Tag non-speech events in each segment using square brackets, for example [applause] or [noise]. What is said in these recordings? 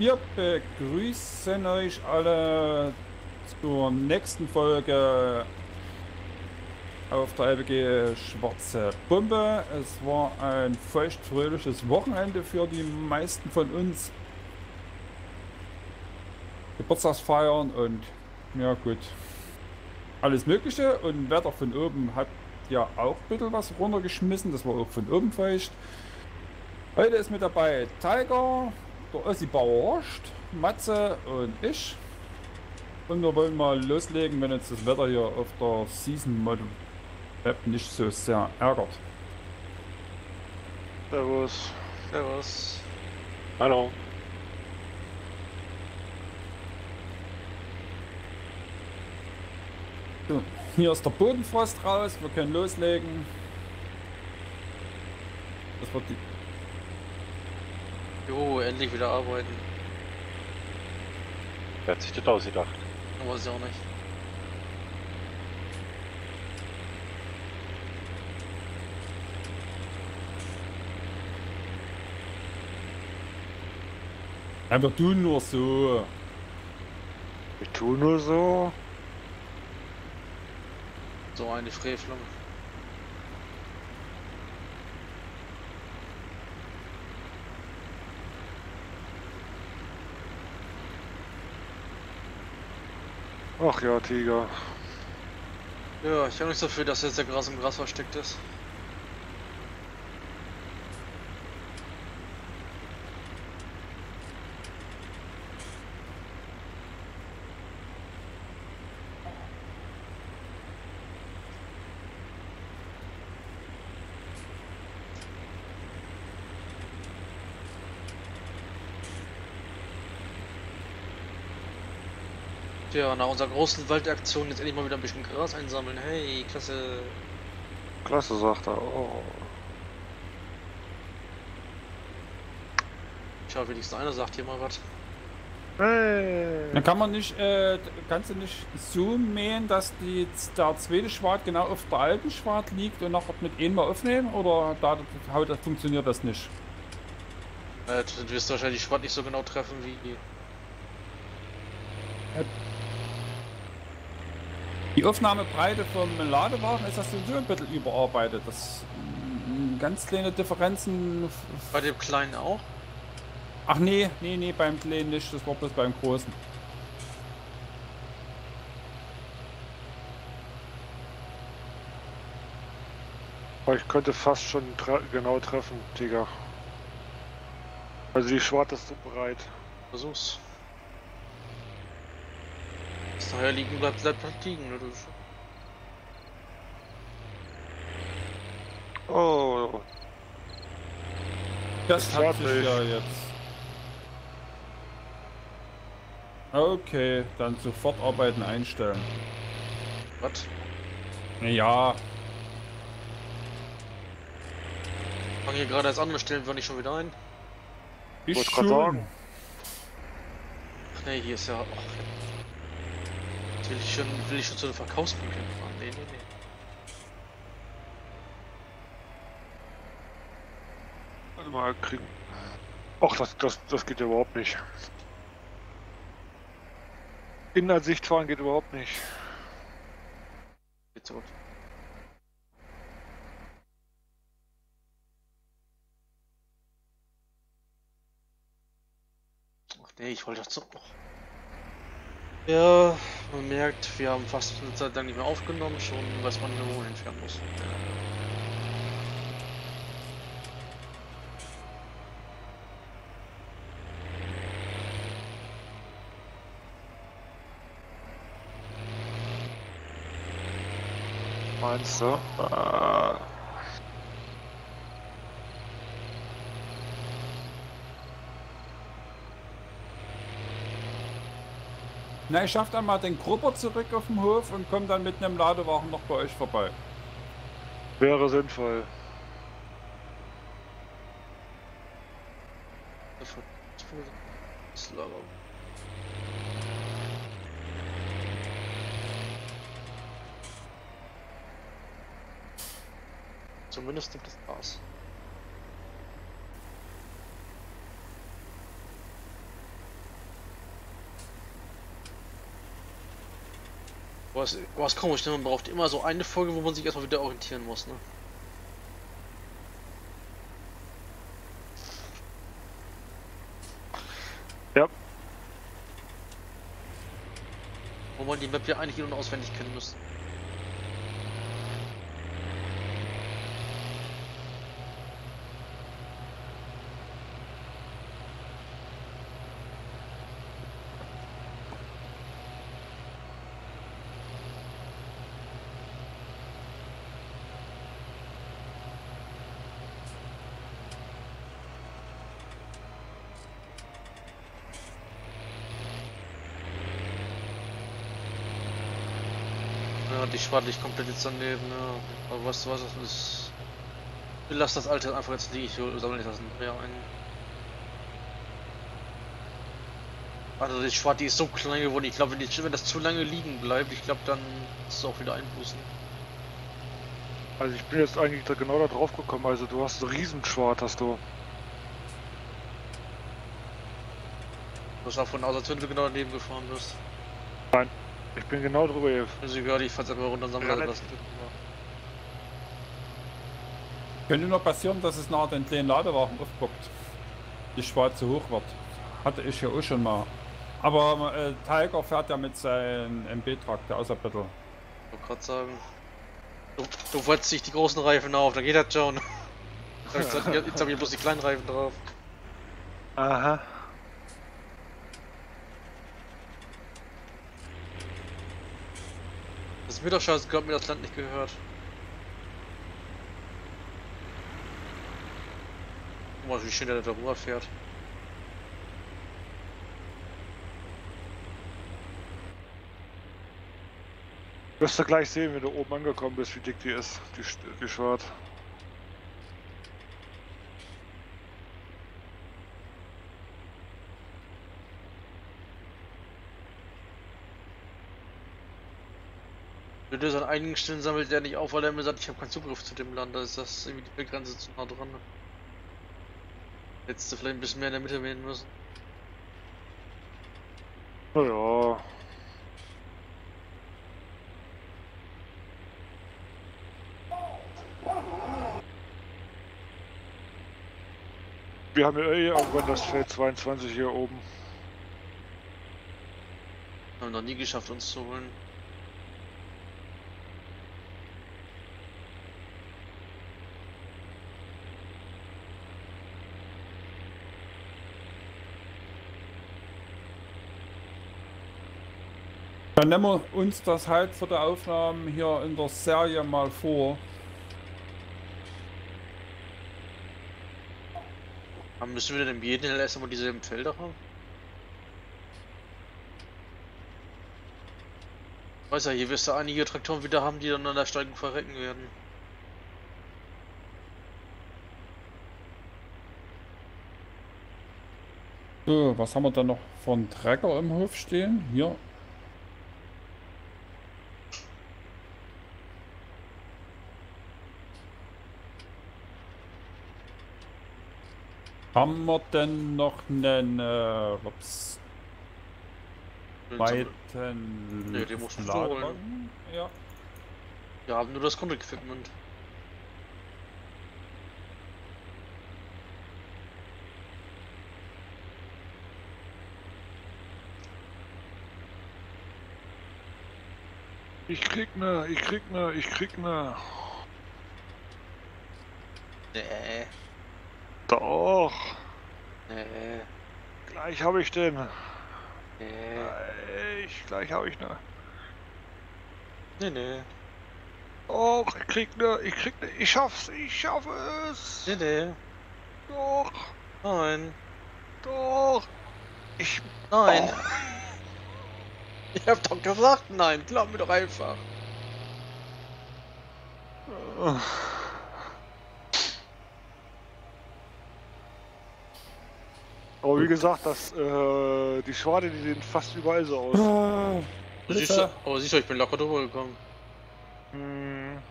Wir begrüßen euch alle zur nächsten Folge auf der LBG Schwarze Bombe. Es war ein feuchtfröhliches Wochenende für die meisten von uns. Geburtstagsfeiern und ja gut, alles Mögliche. Und Wetter von oben hat ja auch ein bisschen was runtergeschmissen. Das war auch von oben feucht. Heute ist mit dabei Tiger, der Ossi Bauerscht, Matze und ich. Und wir wollen mal loslegen, wenn jetzt das Wetter hier auf der Season Mode Map nicht so sehr ärgert. Servus. Servus. Hallo. So, hier ist der Bodenfrost raus, wir können loslegen. Das wird die Jo, endlich wieder arbeiten. Wer hat sich das ausgedacht? Aber ist auch nicht. Wir tun nur so. Ich tue nur so. So eine Frevlung. Ach ja, Tiger. Ja, ich habe nicht so viel, dass jetzt der Gras im Gras versteckt ist. Ja, nach unserer großen Waldaktion jetzt endlich mal wieder ein bisschen Gras einsammeln. Hey, klasse. Klasse, sagt er. Oh. Schau, wenigstens einer sagt hier mal was. Hey. Dann kann man nicht, äh, kannst du nicht so mähen, dass die, der zweite Schwad genau auf der alten Schwad liegt und nachher mit einem mal aufnehmen? Oder da, da, da funktioniert das nicht? Äh, du wirst wahrscheinlich die Schwad nicht so genau treffen wie. Die Aufnahmebreite vom Ladewagen ist das sowieso ein bisschen überarbeitet. Das ganz kleine Differenzen. Bei dem kleinen auch? Ach nee, nee, nee, beim kleinen nicht, das war bloß beim großen. Aber Ich könnte fast schon tre genau treffen, Tiger. Also die Schwarte ist so breit. Versuch's. Was daher liegen bleibt, bleibt halt liegen. das ist- Oh. Das Ist hat sich ja jetzt. Okay, dann sofort arbeiten einstellen. Was? Ja, Fangen hier gerade als andere stellen wir nicht schon wieder ein? ich Wollte schon. grad sagen. Ach nee, hier ist ja. Ach, jetzt will ich schon, will ich schon zu den Verkaufspunkten fahren. Nee, nee, nee. Warte mal, kriegen. Ach, das, das, das geht überhaupt nicht. Innenansicht fahren geht überhaupt nicht. Geht so gut. Ach nee, ich wollte so noch. Ja, man merkt, wir haben fast eine Zeit lang nicht mehr aufgenommen, schon weiß man, wo man entfernen muss. Meinst du? Äh, Na, ich schaff dann mal den Grupper zurück auf dem Hof und komm dann mit einem Ladewagen noch bei euch vorbei. wäre sinnvoll. Zumindest nimmt es aus. Was, was komisch, ne? man braucht immer so eine Folge, wo man sich erstmal wieder orientieren muss, ne? Ja. Wo man die Map ja eigentlich in- und auswendig kennen muss. Ja, die Schwarte liegt komplett jetzt daneben, ja. Aber du was, das ist... Ich lass das alte einfach jetzt liegen, ich sammle nicht das mehr ein. Also die Schwarte ist so klein geworden, ich glaube, wenn, wenn das zu lange liegen bleibt, ich glaube, dann ist es auch wieder einbußen. Also ich bin jetzt eigentlich da genau da drauf gekommen. Also du hast einen Riesenschwart, hast du. Das sah von aus, als wenn du genau daneben gefahren bist. Ich bin genau drüber hier. Also egal, ich fahr's einfach runter Ja, das. Könnte nur passieren, dass es nachher den kleinen Ladewagen aufpoppt. Die schwarze hoch wird. Hatte ich ja auch schon mal. Aber äh, Tiger fährt ja mit seinem MB-Traktor außer Battle. Ich wollte gerade sagen. Du, du wolltest dich die großen Reifen auf, dann geht das schon. [laughs] Jetzt, hab ich- jetzt habe ich bloß die kleinen Reifen drauf. Aha. Ist mir doch scheiße, glaubt mir das Land nicht gehört. Guck mal, wie schön der da rüber fährt. Wirst du gleich sehen, wenn du oben angekommen bist, wie dick die ist, die, die Schwart. Wenn das an einigen Stellen sammelt der nicht auf, weil er mir sagt, ich habe keinen Zugriff zu dem Land. Da ist das irgendwie die Grenze zu nah dran. Hättest du vielleicht ein bisschen mehr in der Mitte wählen müssen. Naja. Wir haben ja eh irgendwann das Feld 22 hier oben. Haben noch nie geschafft, uns zu holen. Dann nehmen wir uns das halt für die Aufnahmen hier in der Serie mal vor. Aber müssen wir denn in jedem LS immer dieselben Felder haben? Weiß ja, hier wirst du einige Traktoren wieder haben, die dann an der Steigung verrecken werden. So, was haben wir dann noch von Trecker im Hof stehen? Hier. Haben wir denn noch einen äh, ups, weiten Nee, den musst du Ladewagen? Ja. Wir haben nur das Grundequipment. Ich krieg ne, ich krieg ne, ich krieg ne. Nee, Doch. nee, Gleich habe ich den. nee, Ich, gleich habe ich ne. nee, nee, Doch, ich krieg ne, ich krieg ne. Ich schaff's, ich schaffe es. nee, nee, Doch, nein, doch. Ich. nein. [laughs] Ich hab doch gesagt, nein, glaub mir doch einfach. Oh. Aber wie gesagt, das, äh, die Schwade, die sehen fast überall so aus. Ah, Du siehst, du- aber siehst du, ich bin locker drüber gekommen. Hm.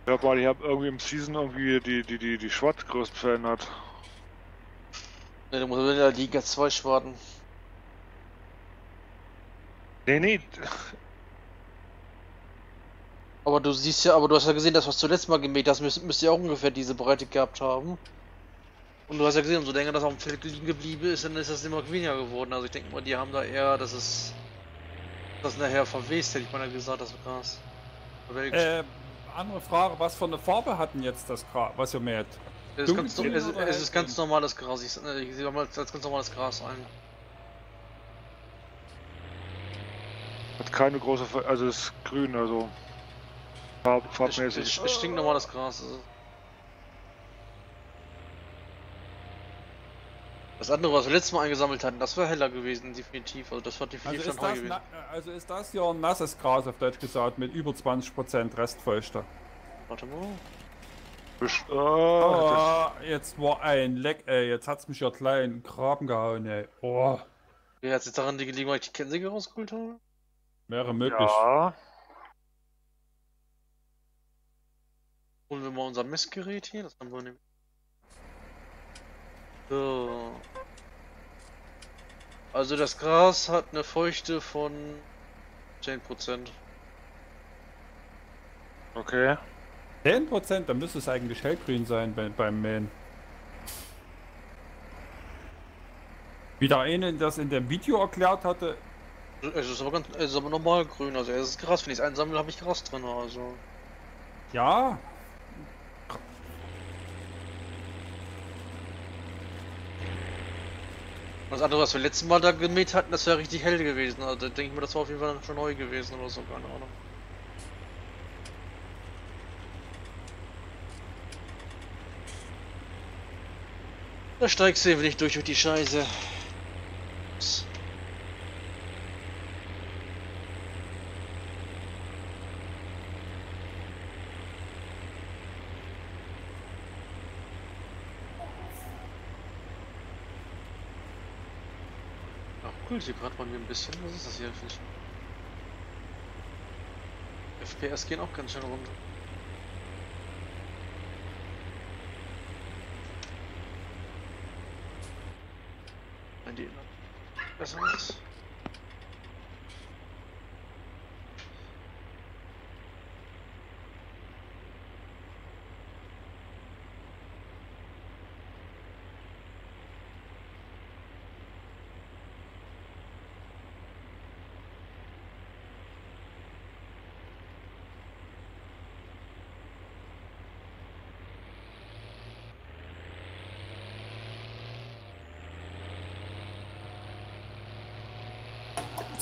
Ich glaube mal, ich habe irgendwie im Season irgendwie die, die, die, die Schwarzgröße verändert. Ne, du musst der Liga 2 schwarten. Nee, nee. Aber du siehst ja, aber du hast ja gesehen, das was du letztes Mal gemäht hast, müsste müsste ja auch ungefähr diese Breite gehabt haben. Und du hast ja gesehen, umso länger das auf dem Feld liegen geblieben ist, dann ist das immer weniger geworden. Also ich denke mal, die haben da eher, das ist das nachher verwest, hätte ich mal gesagt, das Gras. Verwelkt. Äh, andere Frage, was für eine Farbe hat denn jetzt das Gras, was ihr mäht? es, ist ganz, es, es ist ganz normales Gras. Ich, äh, ich sehe mal als ganz normales Gras ein. Hat keine große, Ver also ist grün, also farb, Es, farbmäßig. es, es stinkt normales Gras. Also. Das andere, was wir letztes Mal eingesammelt hatten, das war heller gewesen, definitiv. Also das war definitiv Also ist, schon das, gewesen. also ist das hier ein nasses Gras auf Deutsch gesagt mit über 20% Restfeuchte. Warte mal. Best- Ah, Oh, jetzt war ein Leck, ey. Jetzt hat's mich ja klein in den Graben gehauen, ey. Oh, Wer hat jetzt daran die gelegen, weil ich die Kettensäge rausgeholt habe? Wäre möglich. ja. Holen wir mal unser Messgerät hier, das haben wir nämlich. So. Also das Gras hat eine Feuchte von 10%. Okay. 10%, dann müsste es eigentlich hellgrün sein bei, beim Mähen. Wie der eine das in dem Video erklärt hatte, Es ist aber ganz, es ist aber normal grün, also es ist Gras, wenn ich es einsammle, habe ich Gras drin, also. ja, Das andere, was wir letztes Mal da gemäht hatten, das wäre richtig hell gewesen. Also da denke ich mir, das war auf jeden Fall schon neu gewesen oder so, keine Ahnung. Da steigst du eben nicht durch durch die Scheiße. Ups. Cool, hier gerade bei mir ein bisschen. Was ist das hier für. FPS gehen auch ganz schön runter. Wenn die besser ist.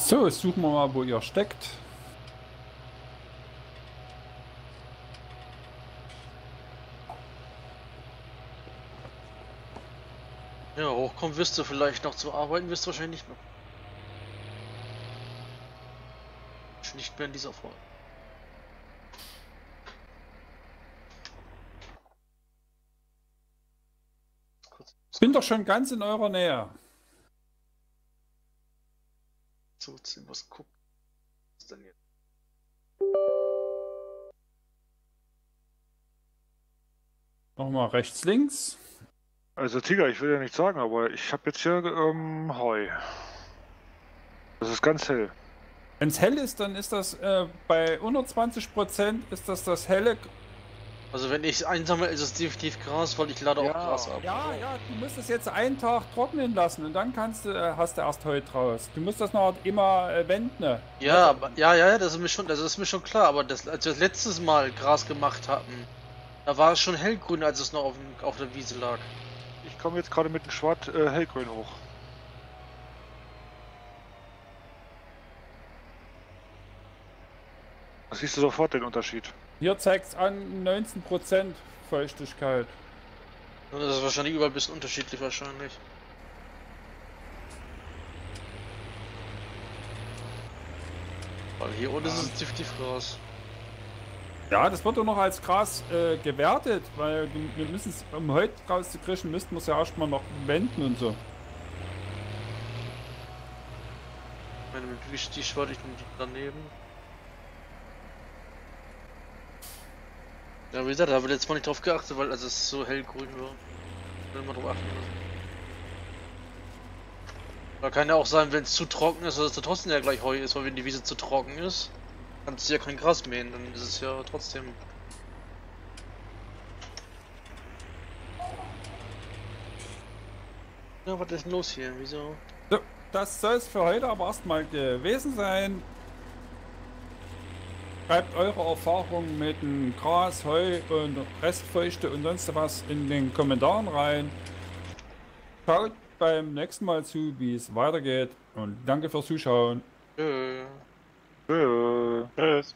So, jetzt suchen wir mal, wo ihr steckt. Ja, hochkommen wirst du vielleicht noch zu arbeiten, wirst du wahrscheinlich nicht mehr. Nicht mehr in dieser. Kurz Bin doch schon ganz in eurer Nähe. Zuziehen, was gucken. Was ist denn jetzt? Nochmal rechts, links. Also Tiger, ich will ja nicht sagen, aber ich habe jetzt hier ähm, Heu. Das ist ganz hell. Wenn es hell ist, dann ist das äh, bei unter 20% ist das das helle. Also wenn ich einsammle, ist es definitiv Gras, weil ich lade Ja. auch Gras ab. Ja, ja, du musst es jetzt einen Tag trocknen lassen und dann kannst du, äh, hast du erst Heu draus. Du musst das noch immer äh, wenden. Ja, aber, ja, ja, ja, das ist mir schon, das ist mir schon klar. Aber das, als wir das letztes Mal Gras gemacht hatten, da war es schon hellgrün, als es noch auf, auf der Wiese lag. Ich komme jetzt gerade mit dem Schwarz äh, hellgrün hoch. Da siehst du sofort den Unterschied. Hier zeigt es an 19% Feuchtigkeit. Das ist wahrscheinlich überall ein bisschen unterschiedlich wahrscheinlich. Weil hier unten ist es definitiv Gras. Ja, das wird doch noch als Gras äh, gewertet, weil wir müssen es, um heute rauszukriegen, müssten wir es ja erstmal noch wenden und so. Ich meine, mit wichtig schwarte ich daneben. Ja, wie gesagt, da habe ich letztes Mal nicht drauf geachtet, weil als es so hellgrün war. Will man drauf achten müssen. Da kann ja auch sein, wenn es zu trocken ist, dass es trotzdem ja gleich Heu ist, weil wenn die Wiese zu trocken ist, kannst du ja kein Gras mähen, dann ist es ja trotzdem. Ja, was ist denn los hier? Wieso? So, das soll es für heute aber erstmal gewesen sein. Schreibt eure Erfahrungen mit dem Gras, Heu und Restfeuchte und sonst was in den Kommentaren rein. Schaut beim nächsten Mal zu, wie es weitergeht und danke fürs Zuschauen. Äh. Tschüss.